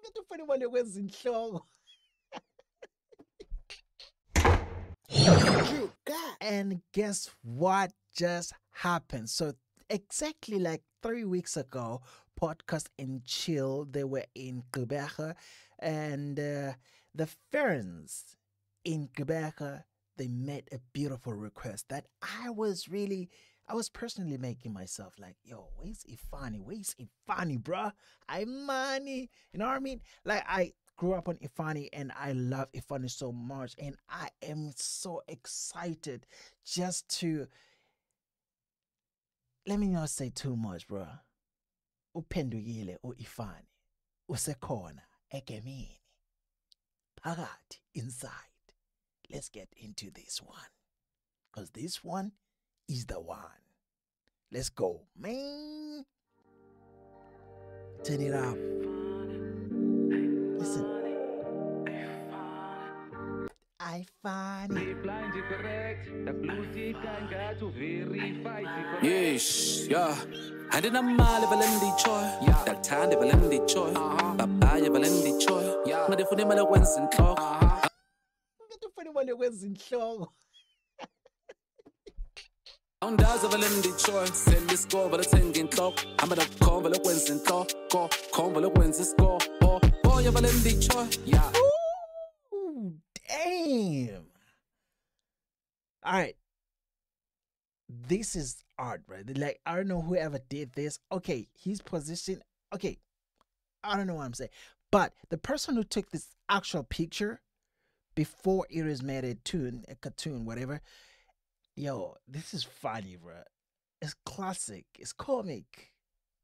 ngathi ufuna imali yokwenza inhloko. And guess what just happened? So exactly like three weeks ago podcast and chill they were in Gqeberha and uh, the ferns in Gqeberha they made a beautiful request that I was really I was personally making myself like, yo, where's iFani? Where's iFani, bruh? I money. You know what I mean? Like I grew up on iFani and I love iFani so much. And I am so excited just to let me not say too much, bruh. Upendukile u-Ifani usekhona egemini phakathi inside. Let's get into this one. Because this one is the one. Let's go, man. Turn it up. Listen. I find it. blind correct the blue tick ngathi uverify Yes, yeah. Andinamali valendi choy, ndakuthanda valendi choy, babhaya valendi choy, ngadifuna imali yokwenza inhloko. Ngathi ufuna imali yokwenza inhloko. Awundazi valendi choy, sell isikolo valethenga inhloko, hamba nakukhomba lokwenza inhloko, khomba lokwenza isikolo. Boya choy, yeah. Ooh, damn. All right. This is art, right? Like, I don't know whoever did this. Okay, his position. Okay, I don't know what I'm saying. But the person who took this actual picture before it was made a tune, a cartoon, whatever. Yo, this is funny, bro. It's classic. It's comic.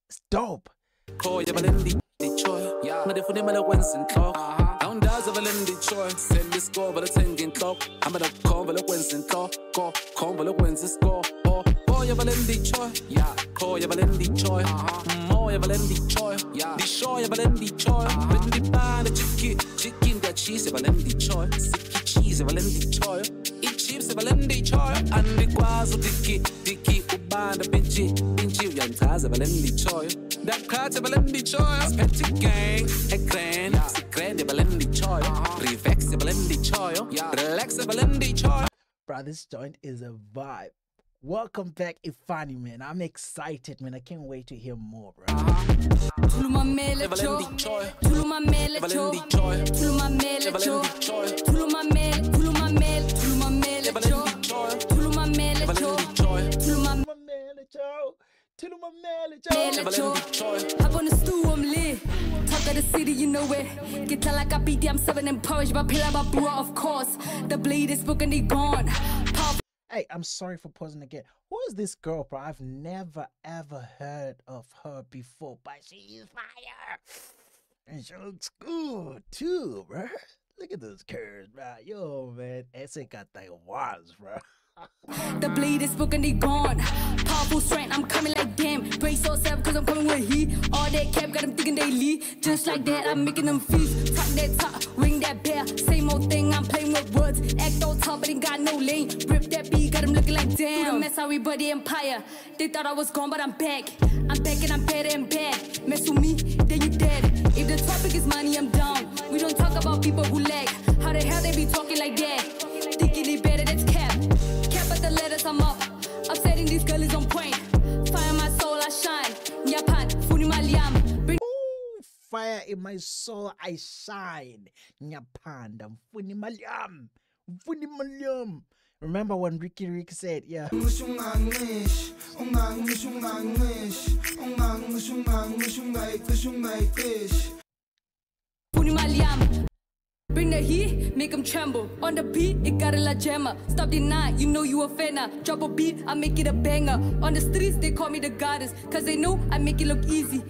It's dope. Boya valendi choy, ngadifuna imali yokwenza inhloko. Awundazi valendi choy, sell isikolo valethenga inhloko, hamba nakukhomba lokwenza inhloko, khomba lokwenza isikolo. Boya valendi choy, yeah. Boya valendi choy, moya valendi choy, yeah. Dishoya valendi choy, vendi bana chiki, chiki ndachise valendi choy, siki cheese valendi choy. Ichips valendi choy, andikwazi diki, diki ubanda pinchi, pinchi uyanchaza valendi choy. Ndakhatha valendi choy, spetty gang, ekran, sikrende valendi choy, uh-huh. revex valendi choy, relax valendi choy. Bro, this joint is a vibe. Welcome back, iFani, man. I'm excited, man. I can't wait to hear more, bro. Tulumamele To my manager. cho. valendi choy. Hop on the stool, I'm lit. Talk of the city, you know it. Get tell like I beat I'm seven and porridge, but pill my bro, of course. The blade is broken, they gone. Powerful Hey, I'm sorry for pausing again. Who is this girl, bro? I've never ever heard of her before, but she is fire. And she looks good too, bro. Look at those curves, bro. Yo, man. Ese got the was, bro. The blade is broken, they gone. Powerful strength, I'm coming like damn. Brace yourself, cause I'm coming with heat. All that cap, got them thinking they lead. Just like that, I'm making them feast. Talk that talk, ring that bell. Same old thing, I'm playing with words. Act all tough, but ain't got no lane. Rip that beat, got them looking like damn. Do the mess, everybody empire. They thought I was gone, but I'm back. I'm back and I'm better and bad. Mess with me, then you dead. If the topic is money, I'm down. I'm up. Upsetting these girls is on point. Fire my soul, I shine. Nyapan, funi maliam. Bring Ooh, fire in my soul, I shine. Nyapanda, mfuni malyam. Mfuni malyam. Remember when Riky Rick said, yeah. Bring the heat, make them tremble. On the beat, it got a la gemma. Stop denying, you know you a fenner. Drop a beat, I make it a banger. On the streets, they call me the goddess. Cause they know I make it look easy.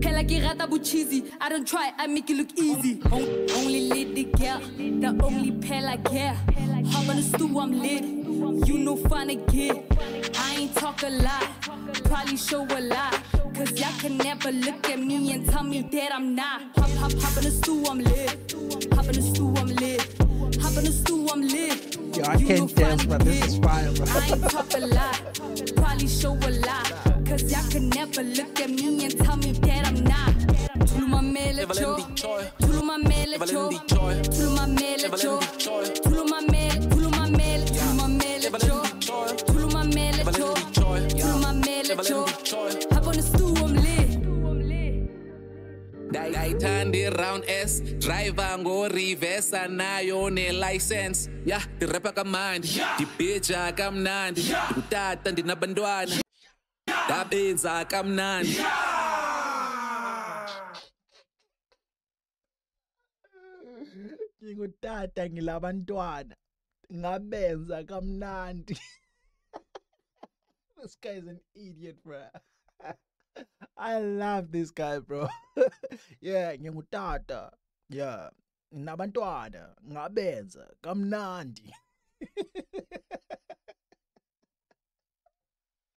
Pela girata bu cheesy. I don't try, I make it look easy. On- only the girl, the only pal I care. Hop on the stool, I'm lit. You know fun get. I ain't talk a lot, probably show a lot. Cause y'all can never look at me and tell me that I'm not. Hop, hop, hop on the stool, I'm lit. Hop on the stool, I'm lit. Hop on the stool, I'm lit. Yo, I You can't dance, but this is fire, bro. I ain't talk a lot, probably show a lot. Cause y'all can never look at me and tell me that I'm not. Tulumamele cho, Detroit. Tulumamele Level cho in Detroit. Tulumamele Level cho in Detroit. Tulumamele Tulumamele Tulumamele ndayithanda i-round s. Driver ngorivesa nayo ne-license ya ndirapha kamandi ndibhija kamnandi ndikutata ndinabantwana ndabenza kamnandi ngingutata ngilabantwana. Ngabenza kamnandi. This guy is an idiot bro i love this guy bro. Yeah ngingutata. Yeah nabantwana ngabenza kamnandi